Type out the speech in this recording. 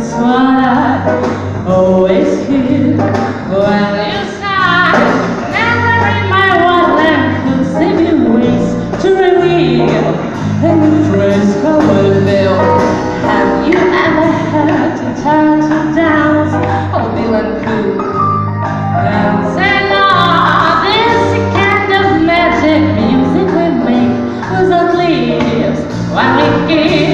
That's what I always hear when you sigh. Never in my wildland could save you ways to reveal any phrase of a. Have you ever had to tell dance or be? And this kind of magic music we make when we.